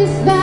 is that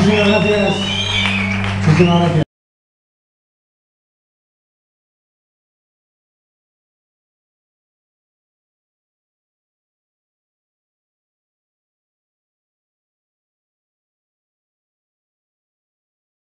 藤原です。